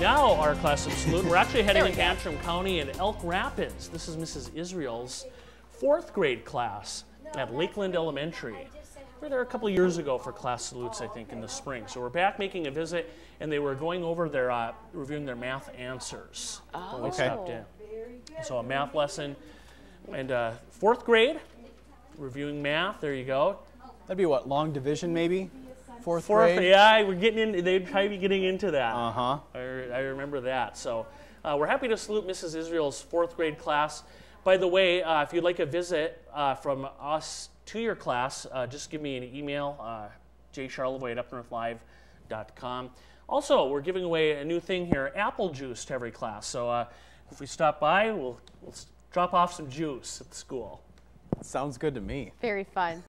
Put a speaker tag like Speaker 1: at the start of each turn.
Speaker 1: Now, our class of salute, we're actually heading
Speaker 2: There we
Speaker 1: into
Speaker 2: go.
Speaker 1: Antrim County and Elk Rapids. This is Mrs. Israel's fourth grade class at Lakeland Elementary. We were there a couple years ago for class salutes, I think, in the spring. So we're back making a visit, and they were going over their, uh, reviewing their math answers when we
Speaker 2: Oh.
Speaker 1: stopped in. So a math lesson, and uh, fourth grade, reviewing math. There you go.
Speaker 3: That'd be what, long division maybe? Fourth,
Speaker 1: Fourth,
Speaker 3: grade?
Speaker 1: yeah, we're getting in. They'd probably be getting into that.
Speaker 3: Uh huh.
Speaker 1: I, I remember that. So uh, we're happy to salute Mrs. Israel's fourth grade class. By the way, uh, if you'd like a visit uh, from us to your class, uh, just give me an email, uh, jcharlevoix at upnorthlive.com. Also, we're giving away a new thing here, apple juice to every class. So uh, if we stop by, we'll, we'll drop off some juice at the school.
Speaker 3: Sounds good to me.
Speaker 2: Very fun.